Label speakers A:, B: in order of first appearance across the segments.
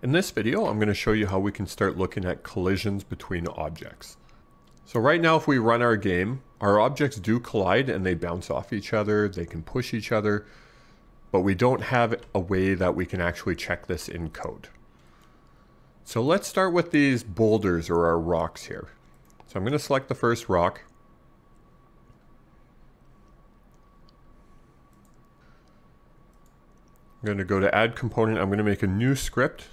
A: In this video, I'm going to show you how we can start looking at collisions between objects. So right now, if we run our game, our objects do collide and they bounce off each other, they can push each other, but we don't have a way that we can actually check this in code. So let's start with these boulders or our rocks here. So I'm going to select the first rock. I'm going to go to add component. I'm going to make a new script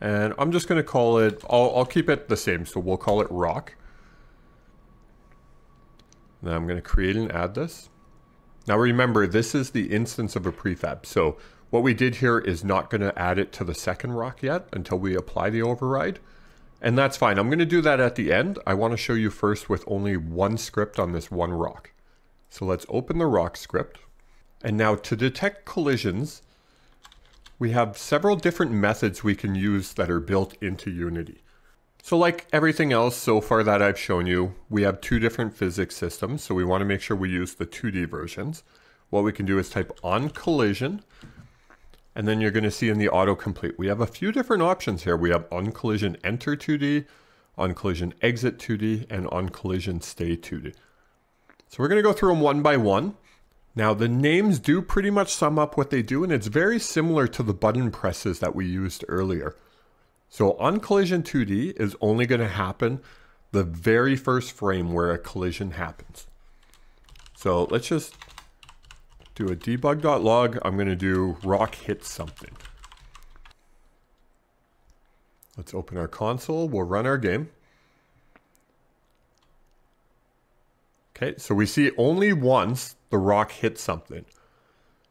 A: and I'm just going to call it, I'll, I'll keep it the same. So we'll call it rock. Now I'm going to create and add this. Now remember, this is the instance of a prefab. So what we did here is not going to add it to the second rock yet until we apply the override. And that's fine. I'm going to do that at the end. I want to show you first with only one script on this one rock. So let's open the rock script. And now to detect collisions, we have several different methods we can use that are built into Unity. So like everything else so far that I've shown you, we have two different physics systems. So we want to make sure we use the 2D versions. What we can do is type on collision, and then you're going to see in the autocomplete, we have a few different options here. We have on collision enter 2D, on collision exit 2D, and on collision stay 2D. So we're going to go through them one by one. Now the names do pretty much sum up what they do, and it's very similar to the button presses that we used earlier. So on collision 2D is only going to happen the very first frame where a collision happens. So let's just do a debug.log. I'm going to do rock hit something. Let's open our console. We'll run our game. Okay, so we see only once the rock hits something.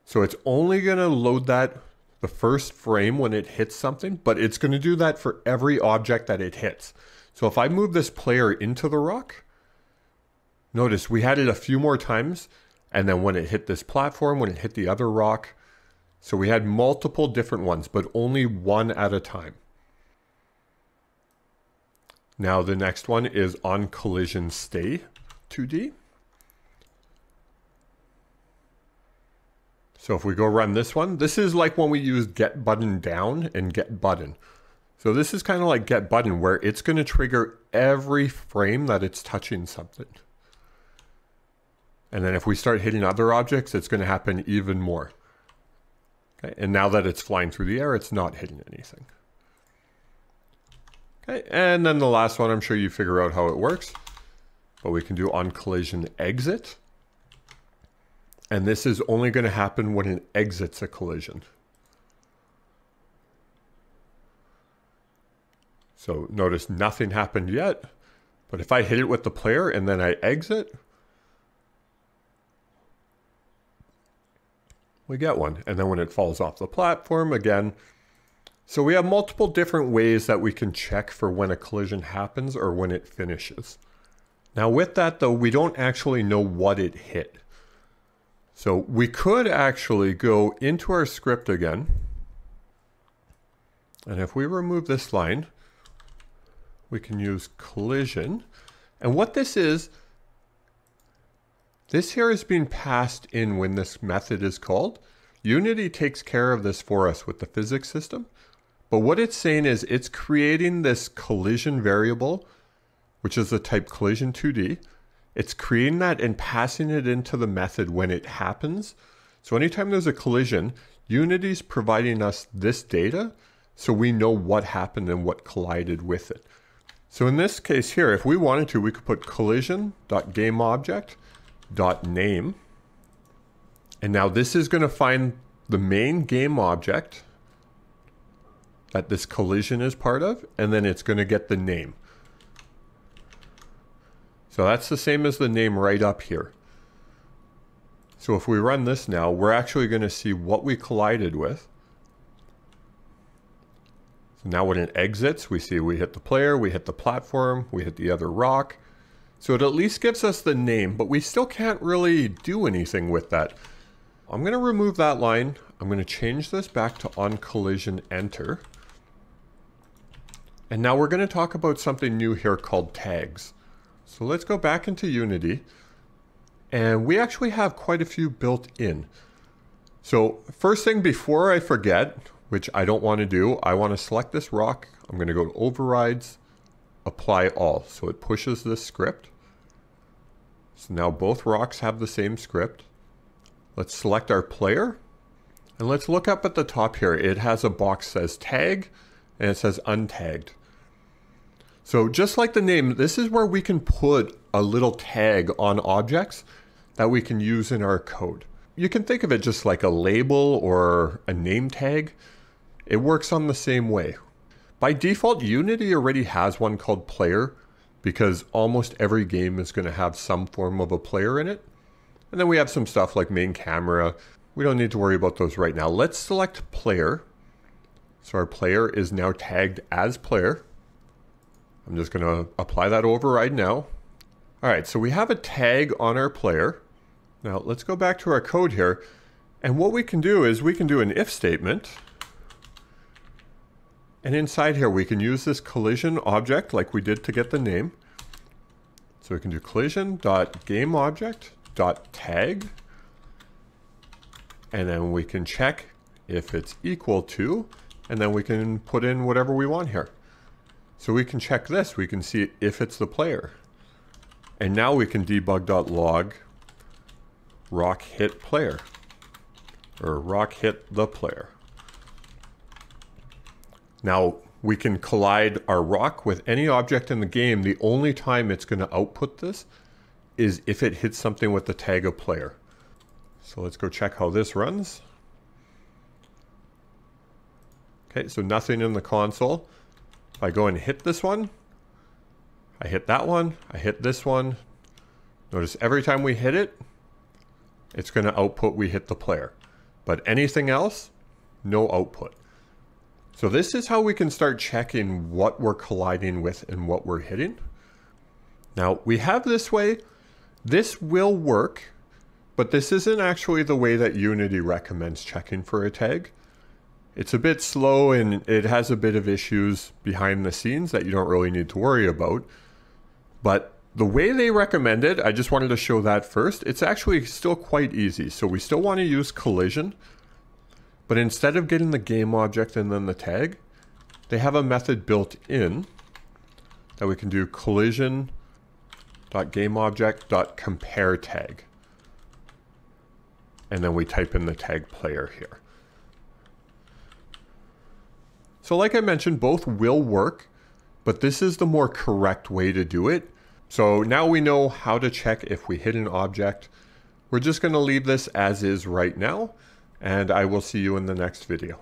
A: So it's only going to load that the first frame when it hits something, but it's going to do that for every object that it hits. So if I move this player into the rock, notice we had it a few more times, and then when it hit this platform, when it hit the other rock, so we had multiple different ones, but only one at a time. Now the next one is on collision stay 2D. So if we go run this one, this is like when we use get button down and get button. So this is kind of like get button where it's going to trigger every frame that it's touching something. And then if we start hitting other objects, it's going to happen even more. Okay, and now that it's flying through the air, it's not hitting anything. Okay, and then the last one, I'm sure you figure out how it works. But we can do on collision exit. And this is only going to happen when it exits a collision. So notice nothing happened yet. But if I hit it with the player and then I exit, we get one. And then when it falls off the platform again. So we have multiple different ways that we can check for when a collision happens or when it finishes. Now with that though, we don't actually know what it hit. So we could actually go into our script again. And if we remove this line, we can use collision. And what this is, this here is being passed in when this method is called. Unity takes care of this for us with the physics system. But what it's saying is it's creating this collision variable, which is the type collision 2D. It's creating that and passing it into the method when it happens. So anytime there's a collision, Unity's providing us this data so we know what happened and what collided with it. So in this case here, if we wanted to, we could put collision.gameObject.name. And now this is going to find the main game object that this collision is part of, and then it's going to get the name. So that's the same as the name right up here. So if we run this now, we're actually going to see what we collided with. So now when it exits, we see we hit the player, we hit the platform, we hit the other rock. So it at least gives us the name, but we still can't really do anything with that. I'm going to remove that line. I'm going to change this back to on collision enter. And now we're going to talk about something new here called tags. So let's go back into Unity. And we actually have quite a few built in. So first thing before I forget, which I don't want to do. I want to select this rock. I'm going to go to overrides, apply all. So it pushes this script. So now both rocks have the same script. Let's select our player. And let's look up at the top here. It has a box says tag and it says untagged. So just like the name, this is where we can put a little tag on objects that we can use in our code. You can think of it just like a label or a name tag. It works on the same way. By default, Unity already has one called player because almost every game is going to have some form of a player in it. And then we have some stuff like main camera. We don't need to worry about those right now. Let's select player. So our player is now tagged as player. I'm just going to apply that override now. All right, so we have a tag on our player. Now let's go back to our code here. And what we can do is we can do an if statement. And inside here, we can use this collision object like we did to get the name. So we can do collision dot game object dot tag, and then we can check if it's equal to, and then we can put in whatever we want here. So we can check this. We can see if it's the player. And now we can debug.log rock hit player or rock hit the player. Now we can collide our rock with any object in the game. The only time it's going to output this is if it hits something with the tag of player. So let's go check how this runs. Okay, so nothing in the console. I go and hit this one, I hit that one, I hit this one. Notice every time we hit it, it's going to output we hit the player. But anything else, no output. So this is how we can start checking what we're colliding with and what we're hitting. Now we have this way. This will work, but this isn't actually the way that Unity recommends checking for a tag. It's a bit slow and it has a bit of issues behind the scenes that you don't really need to worry about. But the way they recommend it, I just wanted to show that first. It's actually still quite easy. So we still want to use collision but instead of getting the game object and then the tag, they have a method built in that we can do collision dot game object dot compare tag. And then we type in the tag player here. So like I mentioned, both will work, but this is the more correct way to do it. So now we know how to check if we hit an object. We're just going to leave this as is right now and I will see you in the next video.